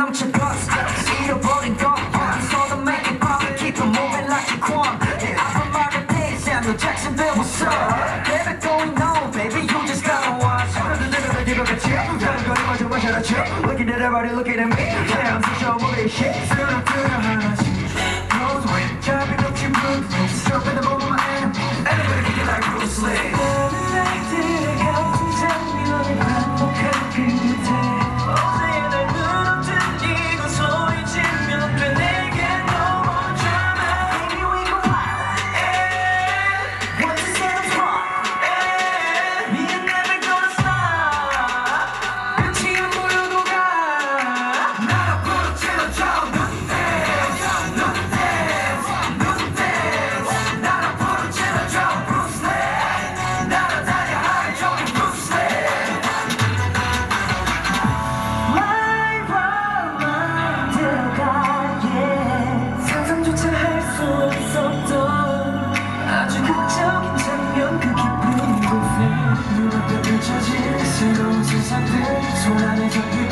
넘쳐 bust 잃어버린 all to make it pop Keep it moving like a quam my 아픈 말을 대지 Jacksonville, sir. 배웠어 Baby going on baby. You just gotta watch. Looking at everybody looking at me. Yeah I'm such a movie shit. 상태 손 안에 잡히